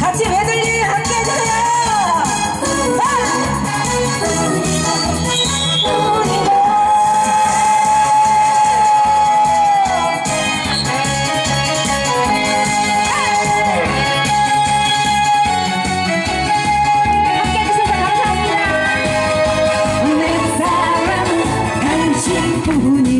같이 매들리 함께 해주세요. 부분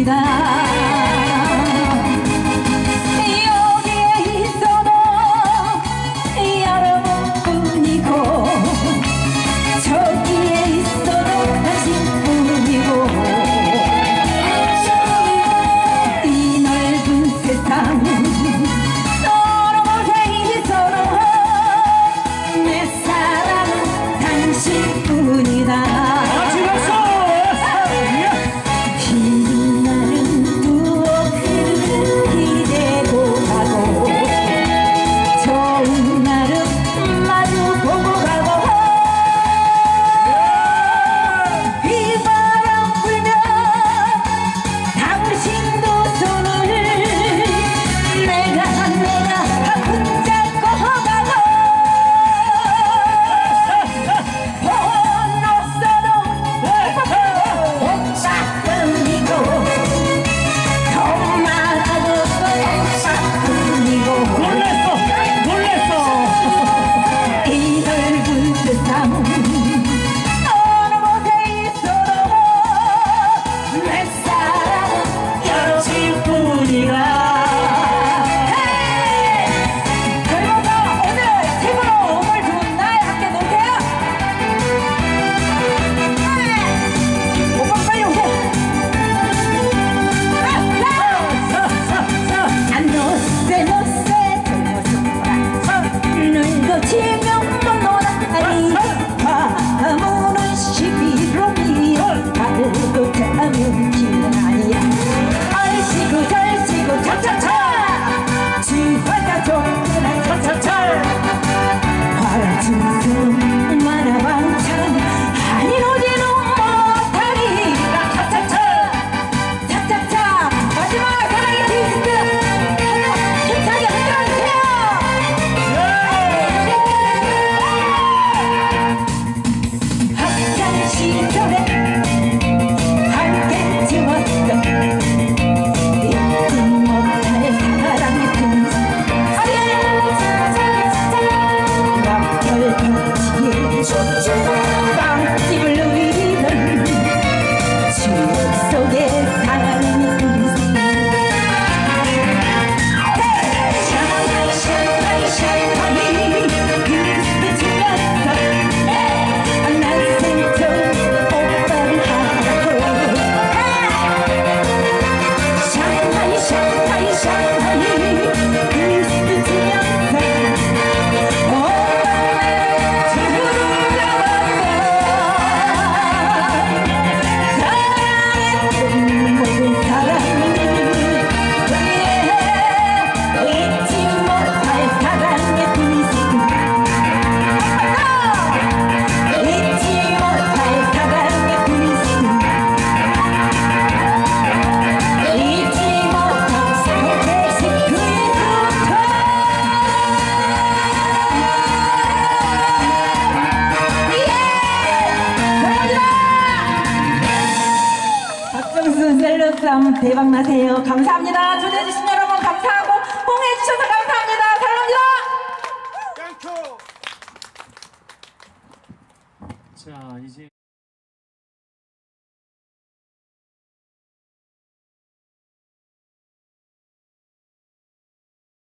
항상 대박나세요. 감사합니다. 초대해주신 여러분 감사하고